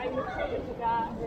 I would say it's a Scotland.